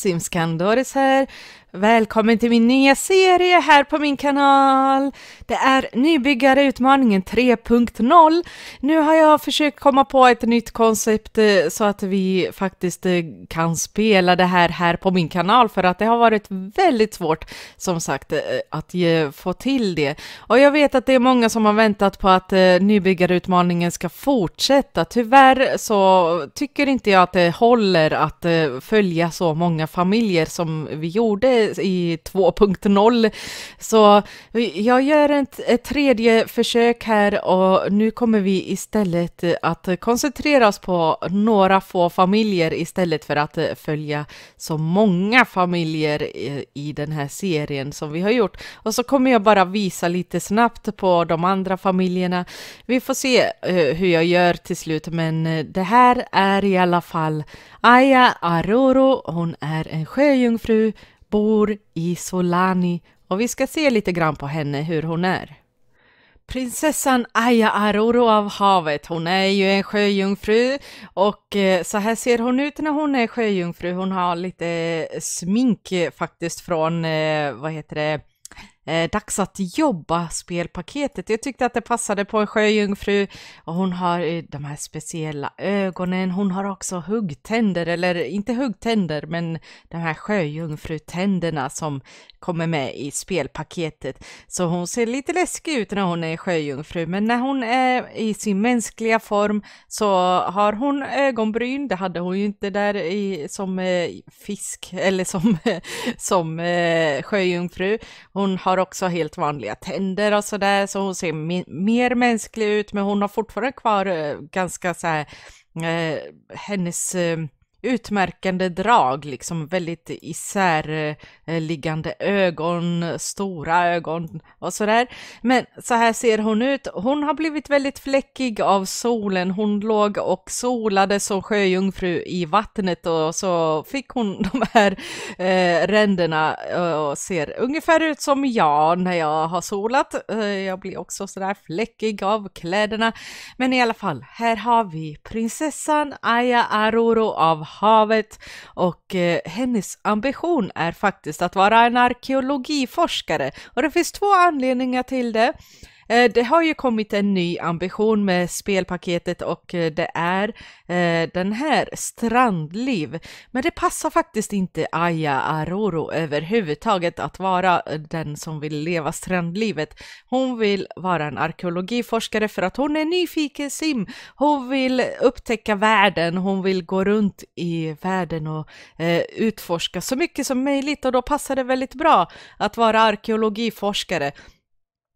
Simskandores här. Välkommen till min nya serie här på min kanal. Det är Nybyggareutmaningen 3.0. Nu har jag försökt komma på ett nytt koncept eh, så att vi faktiskt eh, kan spela det här här på min kanal för att det har varit väldigt svårt som sagt eh, att få till det. Och jag vet att det är många som har väntat på att Nybyggareutmaningen ska fortsätta. Tyvärr så tycker inte jag att det håller att följa så många familjer som vi gjorde i 2.0. Så jag gör ett, ett tredje försök här och nu kommer vi istället att koncentrera oss på några få familjer istället för att följa så många familjer i, i den här serien som vi har gjort. Och så kommer jag bara visa lite snabbt på de andra familjerna. Vi får se eh, hur jag gör till slut, men eh, det här är i alla fall Aya Aroro. Hon är en sjöjungfru bor i Solani och vi ska se lite grann på henne hur hon är. Prinsessan Aya Aroro av havet, hon är ju en sjöjungfru och eh, så här ser hon ut när hon är sjöjungfru. Hon har lite smink eh, faktiskt från, eh, vad heter det, eh, Dags att jobba spelpaketet. Jag tyckte att det passade på en sjöjungfru och hon har eh, de här speciella ögonen. Hon har också huggtänder, eller inte huggtänder, men de här sjöjungfrutänderna som kommer med i spelpaketet. Så hon ser lite läskig ut när hon är sjöjungfru, men när hon är i sin mänskliga form så har hon ögonbryn. Det hade hon ju inte där i, som eh, fisk eller som, som eh, sjöjungfru. Hon har också helt vanliga tänder och sådär, så hon ser mer mänsklig ut, men hon har fortfarande kvar eh, ganska så här, eh, hennes eh, utmärkande drag, liksom väldigt isärliggande ögon, stora ögon och sådär. Men så här ser hon ut. Hon har blivit väldigt fläckig av solen. Hon låg och solade som sjöjungfru i vattnet och så fick hon de här eh, ränderna eh, och ser ungefär ut som jag när jag har solat. Eh, jag blir också sådär fläckig av kläderna. Men i alla fall, här har vi prinsessan Aya Aroro av havet och eh, hennes ambition är faktiskt att vara en arkeologiforskare och det finns två anledningar till det. Eh, det har ju kommit en ny ambition med spelpaketet och eh, det är eh, den här Strandliv. Men det passar faktiskt inte Aya Aroro överhuvudtaget att vara den som vill leva strandlivet. Hon vill vara en arkeologiforskare för att hon är nyfiken sim. Hon vill upptäcka världen, hon vill gå runt i världen och utforska så mycket som möjligt och då passar det väldigt bra att vara arkeologiforskare.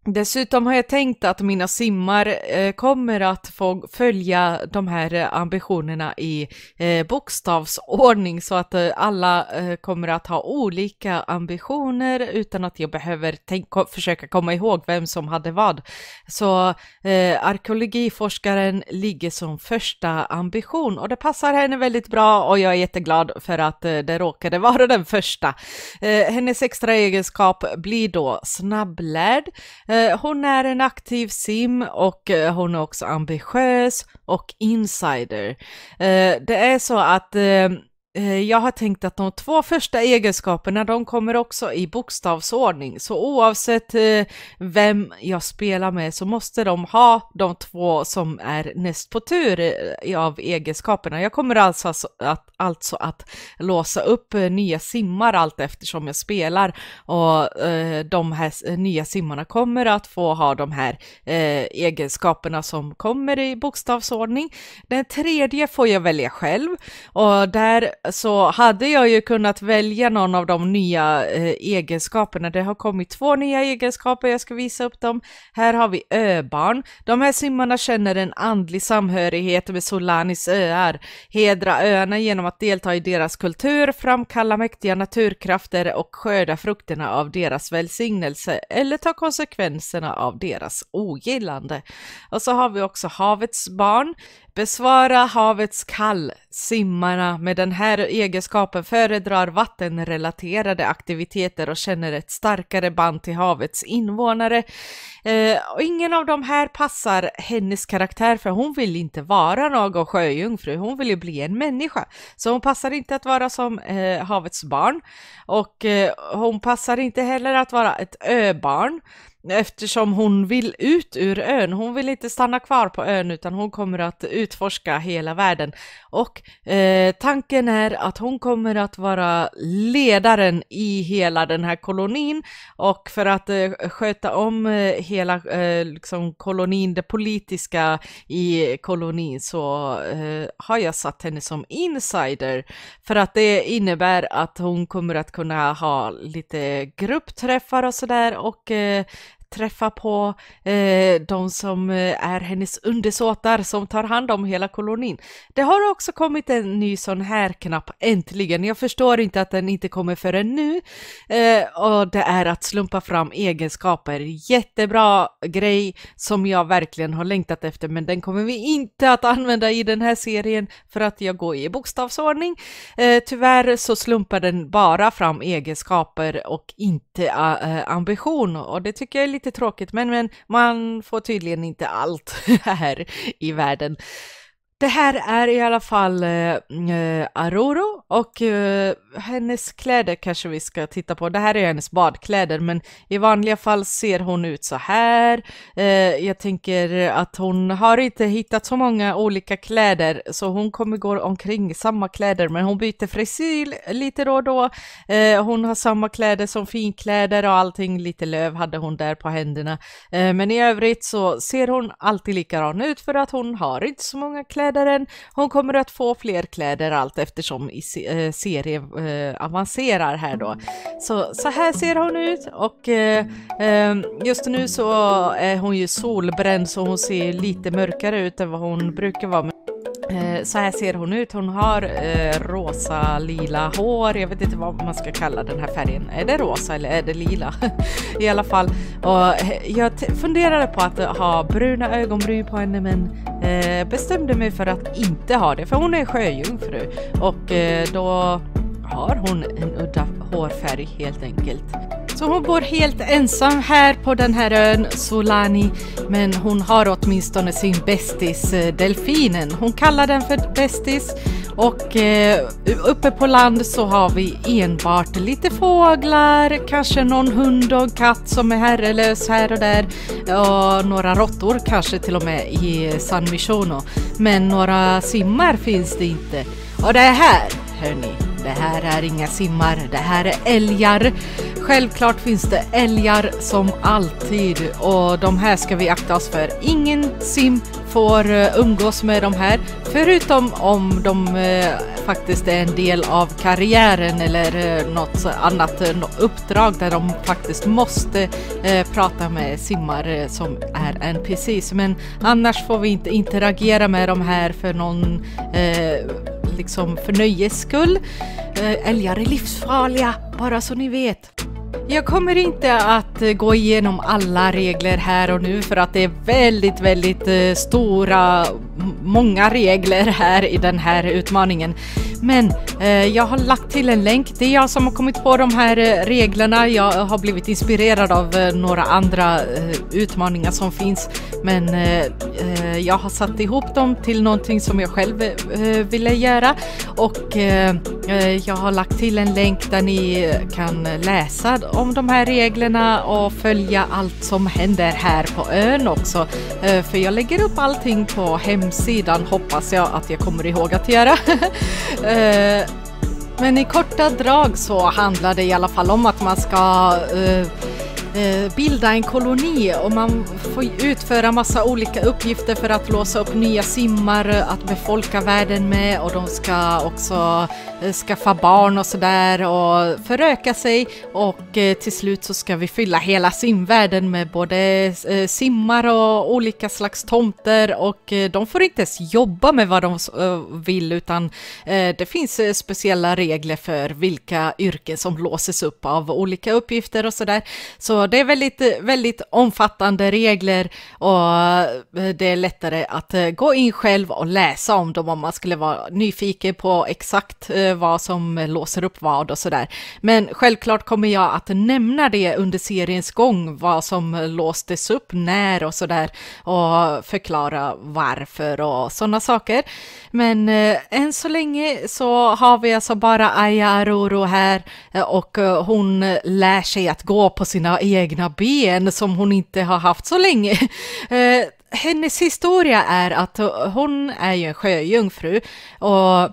Dessutom har jag tänkt att mina simmar eh, kommer att få följa de här ambitionerna i eh, bokstavsordning så att eh, alla eh, kommer att ha olika ambitioner utan att jag behöver tänka, försöka komma ihåg vem som hade vad. Så eh, arkeologiforskaren ligger som första ambition och det passar henne väldigt bra och jag är jätteglad för att eh, det råkade vara den första. Eh, hennes extra egenskap blir då snabblärd Eh, Eh, hon är en aktiv sim och eh, hon är också ambitiös och insider. Eh, det är så att Eh, jag har tänkt att de två första egenskaperna, de kommer också i bokstavsordning. Så oavsett eh, vem jag spelar med så måste de ha de två som är näst på tur eh, av egenskaperna. Jag kommer alltså att, alltså att låsa upp nya simmar allt eftersom jag spelar och de här nya simmarna kommer att få ha de här egenskaperna som kommer i bokstavsordning. Den tredje får jag välja själv och där så hade jag ju kunnat välja någon av de nya eh, egenskaperna. Det har kommit två nya egenskaper, jag ska visa upp dem. Här har vi öbarn. De här simmarna känner en andlig samhörighet med Solanis öar, hedra öarna genom att delta i deras kultur, framkalla mäktiga naturkrafter och skörda frukterna av deras välsignelse eller ta konsekvenserna av deras ogillande. Och så har vi också havets barn. Besvara havets kall. Simmarna med den här egenskapen föredrar vattenrelaterade aktiviteter och känner ett starkare band till havets invånare. Eh, och ingen av de här passar hennes karaktär för hon vill inte vara någon sjöjungfru, hon vill ju bli en människa. Så hon passar inte att vara som eh, havets barn och eh, hon passar inte heller att vara ett öbarn eftersom hon vill ut ur ön. Hon vill inte stanna kvar på ön utan hon kommer att utforska hela världen. Och eh, tanken är att hon kommer att vara ledaren i hela den här kolonin och för att eh, sköta om eh, hela eh, liksom kolonin, det politiska i kolonin så eh, har jag satt henne som insider för att det innebär att hon kommer att kunna ha lite gruppträffar och sådär och eh, träffa på eh, de som eh, är hennes undersåtar som tar hand om hela kolonin. Det har också kommit en ny sån här knapp, äntligen. Jag förstår inte att den inte kommer förrän nu. Eh, och det är att slumpa fram egenskaper. Jättebra grej som jag verkligen har längtat efter, men den kommer vi inte att använda i den här serien för att jag går i bokstavsordning. Eh, tyvärr så slumpar den bara fram egenskaper och inte eh, eh, ambition och det tycker jag är lite lite tråkigt, men, men man får tydligen inte allt här i världen. Det här är i alla fall eh, mm, eh Aroro och eh, hennes kläder kanske vi ska titta på. Det här är hennes badkläder men i vanliga fall ser hon ut så här. Eh, jag tänker att hon har inte hittat så många olika kläder så hon kommer gå omkring i samma kläder men hon byter frisyr lite då och då. Eh, hon har samma kläder som finkläder och allting, lite löv hade hon där på händerna. Eh, men i övrigt så ser hon alltid likadan ut för att hon har inte så många kläder kläder Hon kommer att få fler kläder allt eftersom i eh, serien eh, avancerar här då. Så, så här ser hon ut och eh, ehm, just nu så är hon ju solbränd så hon ser lite mörkare ut än vad hon brukar vara. Eh, så här ser hon ut. Hon har eh, rosa lila hår. Jag vet inte vad man ska kalla den här färgen. Är det rosa eller är det lila? I alla fall. Och eh, jag funderade på att ha bruna ögonbryn på henne men eh, bestämde mig för att inte ha det. För hon är sjöjungfru och eh, då har hon en udda hårfärg helt enkelt. Så hon bor helt ensam här på den här ön Solani, men hon har åtminstone sin bästis eh, delfinen. Hon kallar den för bästis och eh, uppe på land så har vi enbart lite fåglar, kanske någon hund och katt som är herrelös här och där och några råttor kanske till och med i San Mishono. Men några simmar finns det inte. Och det är här, hörni, det här är inga simmar, det här är älgar. Självklart finns det älgar som alltid och de här ska vi akta oss för. Ingen sim får eh, umgås med de här förutom om de eh, faktiskt är en del av karriären eller eh, något annat uppdrag där de faktiskt måste prata med simmare som är NPCs. Men annars får vi inte interagera med de här för någon liksom för nöjes skull. Eh, älgar är livsfarliga, bara så ni vet. Jag kommer inte att eh, gå igenom alla regler här och nu för att det är väldigt, väldigt eh, stora, många regler här i den här utmaningen. Men eh, jag har lagt till en länk. Det är jag som har kommit på de här eh, reglerna. Jag har blivit inspirerad av eh, några andra eh, utmaningar som finns. Men eh, jag har satt ihop dem till någonting som jag själv ville göra. Och jag har lagt till en länk där ni kan läsa om de här reglerna och följa allt som händer här på ön också. Eh, för jag lägger upp allting på hemsidan hoppas jag att jag kommer ihåg att göra. Eh, men i korta drag så handlar det i alla fall om att man ska uh, Eh, bilda en koloni och man får utföra massa olika uppgifter för att låsa upp nya simmar att befolka världen med och de ska också eh, skaffa barn och sådär och föröka sig och eh, till slut så ska vi fylla hela simvärlden med både simmar och olika slags tomter och de får inte ens jobba med vad de vill utan det finns speciella regler för vilka yrken som låses upp av olika uppgifter och sådär. Så så det är väldigt, väldigt omfattande regler och eh, det är lättare att eh, gå in själv och läsa om dem om man skulle vara nyfiken på exakt eh, vad som låser upp vad och sådär. Men självklart kommer jag att nämna det under seriens gång, vad som låstes upp, när och sådär och förklara varför och sådana saker. Men eh, än så länge så har vi alltså bara Aya Aroro här och hon lär sig att gå på sina egna egna ben som hon inte har haft så länge. Eh, hennes historia är att hon är ju en sjöjungfru och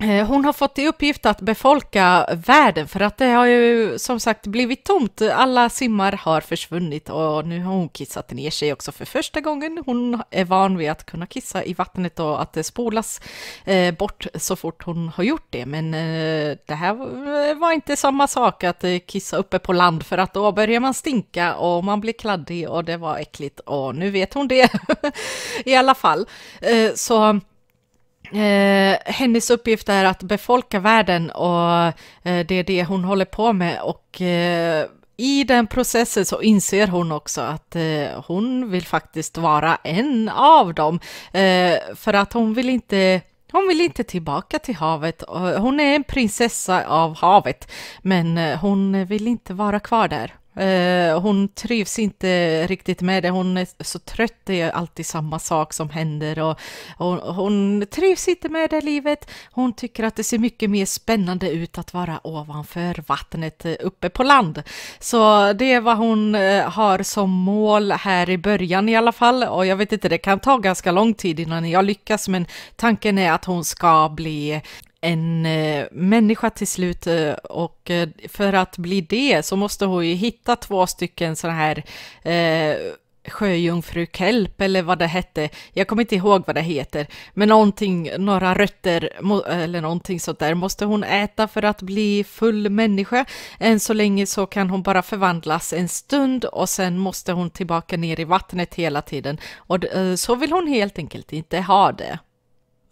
Eh, hon har fått i uppgift att befolka världen för att det har ju som sagt blivit tomt. Alla simmar har försvunnit och nu har hon kissat ner sig också för första gången. Hon är van vid att kunna kissa i vattnet och att det spolas eh, bort så fort hon har gjort det. Men eh, det här var inte samma sak att kissa uppe på land för att då börjar man stinka och man blir kladdig och det var äckligt och nu vet hon det i alla fall. så Eh, hennes uppgift är att befolka världen och eh, det är det hon håller på med och eh, i den processen så inser hon också att eh, hon vill faktiskt vara en av dem eh, för att hon vill inte hon vill inte tillbaka till havet. Hon är en prinsessa av havet, men eh, hon vill inte vara kvar där. Eh, hon trivs inte riktigt med det, hon är så trött, det är alltid samma sak som händer och, hon, hon trivs inte med det livet. Hon tycker att det ser mycket mer spännande ut att vara ovanför vattnet eh, uppe på land. Så det är vad hon eh, har som mål här i början i alla fall och jag vet inte, det kan ta ganska lång tid innan jag lyckas men tanken är att hon ska bli en eh, människa till slut eh, och eh, för att bli det så måste hon ju hitta två stycken sådana här eh, sjöjungfrukelp eller vad det hette. Jag kommer inte ihåg vad det heter, men någonting, några rötter eller någonting sånt där måste hon äta för att bli full människa. Än så länge så kan hon bara förvandlas en stund och sen måste hon tillbaka ner i vattnet hela tiden och eh, så vill hon helt enkelt inte ha det.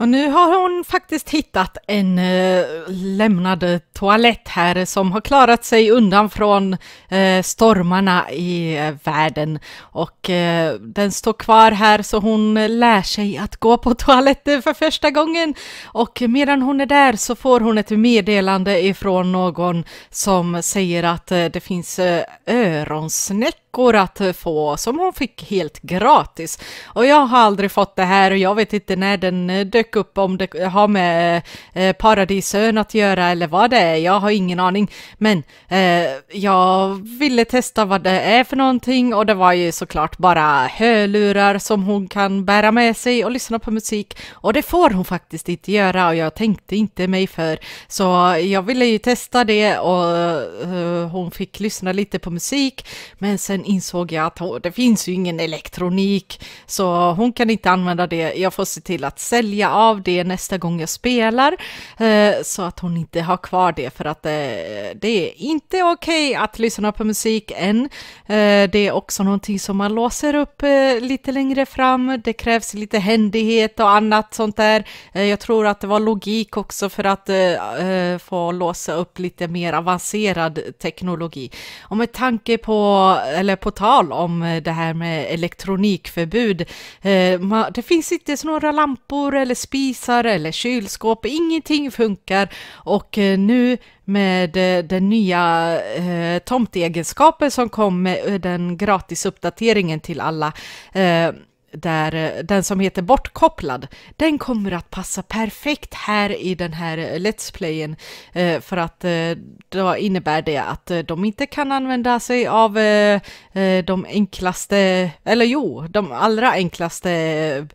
Och nu har hon faktiskt hittat en eh, lämnad toalett här som har klarat sig undan från eh, stormarna i eh, världen. Och eh, den står kvar här så hon lär sig att gå på toaletten för första gången. Och medan hon är där så får hon ett meddelande ifrån någon som säger att eh, det finns eh, öronsnäck veckor att eh, få som hon fick helt gratis. Och jag har aldrig fått det här och jag vet inte när den dök dök upp om det har med eh, Paradisön att göra eller vad det är. Jag har ingen aning. Men eh, jag ville testa vad det är för någonting och det var ju såklart bara hörlurar som hon kan bära med sig och lyssna på musik. Och det får hon faktiskt inte göra och jag tänkte inte mig för. Så jag ville ju testa det och eh, hon fick lyssna lite på musik. Men sen sen insåg jag att det finns ju ingen elektronik, så hon kan inte använda det. Jag får se till att sälja av det nästa gång jag spelar, eh, så att hon inte har kvar det, för att eh, det är inte okej okay att lyssna på musik än. Eh, det är också någonting som man låser upp lite längre fram. Det krävs lite händighet och annat sånt där. Jag tror att det var logik också för att få låsa upp lite mer avancerad teknologi. Och med tanke på, eller på tal om det här med elektronikförbud. Det finns inte några lampor eller spisar eller kylskåp, ingenting funkar. Och eh, nu med eh, den nya eh, tomtegenskapen som kom med den gratis uppdateringen till alla där eh, den som heter Bortkopplad, den kommer att passa perfekt här i den här eh, Let's Playen eh, för att då innebär det att de inte kan använda sig av de enklaste, eller jo, de allra enklaste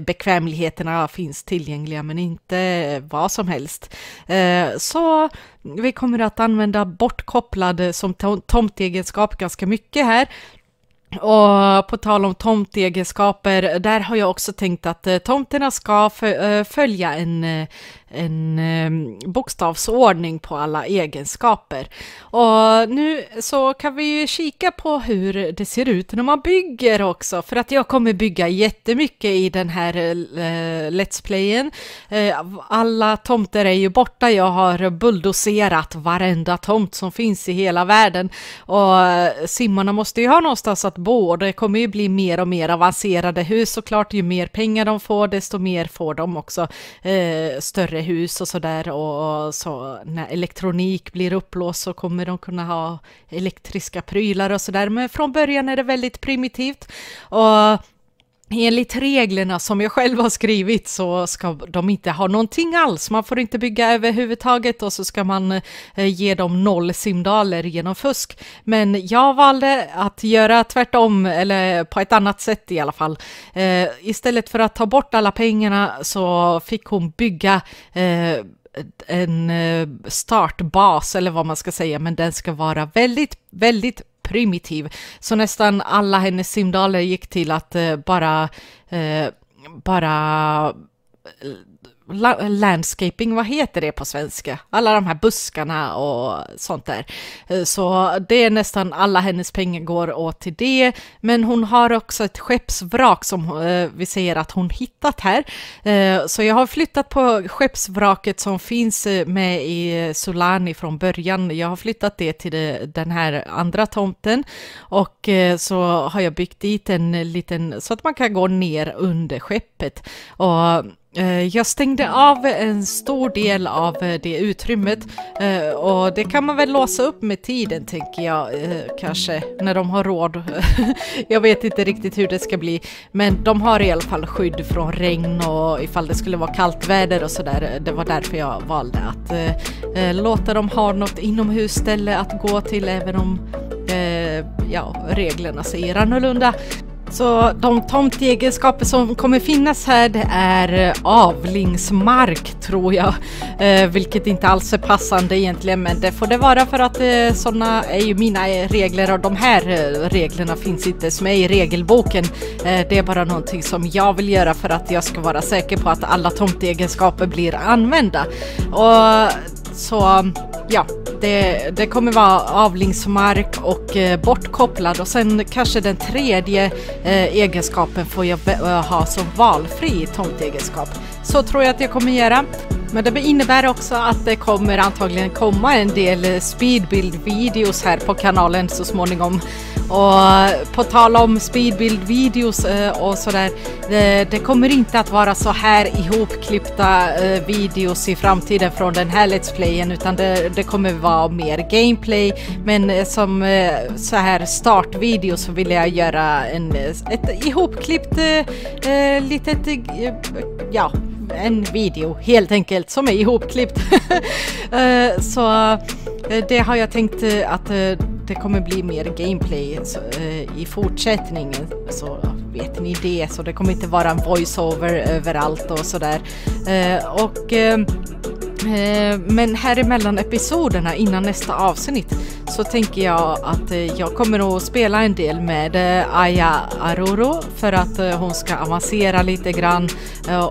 bekvämligheterna finns tillgängliga men inte vad som helst. Så vi kommer att använda bortkopplad som tomtegenskap ganska mycket här och på tal om tomtegenskaper, där har jag också tänkt att eh, tomterna ska eh, följa en, eh, en eh, bokstavsordning på alla egenskaper. Och nu så kan vi ju kika på hur det ser ut när man bygger också, för att jag kommer bygga jättemycket i den här eh, Let's Playen. Eh, alla tomter är ju borta, jag har bulldozerat varenda tomt som finns i hela världen och eh, simmarna måste ju ha någonstans att bo och det kommer ju bli mer och mer avancerade hus såklart. Ju mer pengar de får, desto mer får de också eh, större hus och sådär och, och så när elektronik blir upplåst så kommer de kunna ha elektriska prylar och sådär. Men från början är det väldigt primitivt och Enligt reglerna som jag själv har skrivit så ska de inte ha någonting alls. Man får inte bygga överhuvudtaget och så ska man eh, ge dem noll simdaler genom fusk. Men jag valde att göra tvärtom, eller på ett annat sätt i alla fall. Eh, istället för att ta bort alla pengarna så fick hon bygga eh, en eh, startbas eller vad man ska säga, men den ska vara väldigt, väldigt primitiv. Så nästan alla hennes simdaler gick till att eh, bara, eh, bara eh, landscaping, vad heter det på svenska? Alla de här buskarna och sånt där. Eh, så det är nästan alla hennes pengar går åt till det. Men hon har också ett skeppsvrak som eh, vi säger att hon hittat här. Eh, så jag har flyttat på skeppsvraket som finns med i Solani från början. Jag har flyttat det till den här andra tomten och så har jag byggt dit en liten så att man kan gå ner under skeppet. Och Eh, jag stängde av en stor del av eh, det utrymmet eh, och det kan man väl låsa upp med tiden tänker jag kanske när de har råd. jag vet inte riktigt hur det ska bli men de har i alla fall skydd från regn och ifall det skulle vara kallt väder och sådär. Det var därför jag valde att låta dem ha något inomhusställe att gå till även om ja, reglerna säger annorlunda. Så de tomtegenskaper som kommer finnas här det är eh, avlingsmark tror jag. Eh, vilket inte alls är passande egentligen men det får det vara för att eh, sådana är ju mina eh, regler och de här eh, reglerna finns inte med i regelboken. Eh, det är bara någonting som jag vill göra för att jag ska vara säker på att alla tomtegenskaper blir använda. Och så ja, det, det kommer vara avlingsmark och eh, bortkopplad och sen kanske den tredje eh, Eh, egenskapen får jag ha som valfri tomtegenskap. Så tror jag att jag kommer göra. Men det innebär också att det kommer antagligen komma en del speedbuild-videos här på kanalen så småningom. Och på tal om speedbuild-videos eh, och sådär, det, det, kommer inte att vara så här ihopklippta eh, videos i framtiden från den här Let's Playen utan det, det kommer vara mer gameplay. Men som så här startvideo så vill jag göra en, ett ihopklippt litet, ja, en video helt enkelt som är ihopklippt. Så det har jag tänkt att det kommer bli mer gameplay eh, i fortsättningen. Så vet ni det, så det kommer inte vara en voiceover överallt och sådär. Eh, och Eh, Eh, men här emellan episoderna innan nästa avsnitt så tänker jag att eh, jag kommer att spela en del med eh, Aya Aroro för att hon ska avancera lite grann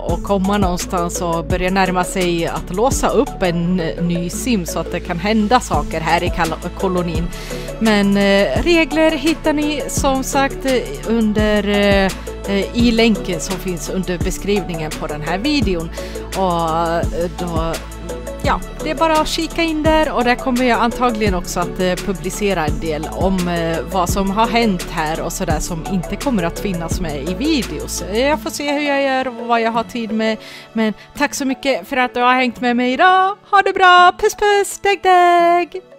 och komma någonstans och börja närma sig att låsa upp en ny sim så att det kan hända saker här i kolonin. Men regler hittar ni som sagt under i länken som finns under beskrivningen på den här videon. Och då ja, det är bara att kika in där och där kommer jag antagligen också att eh, publicera en del om eh, vad som har hänt här och sådär som inte kommer att finnas med i videos. Eh, jag får se hur jag gör och vad jag har tid med. Men tack så mycket för att du har hängt med mig idag. Ha det bra, puss puss, dägg dägg!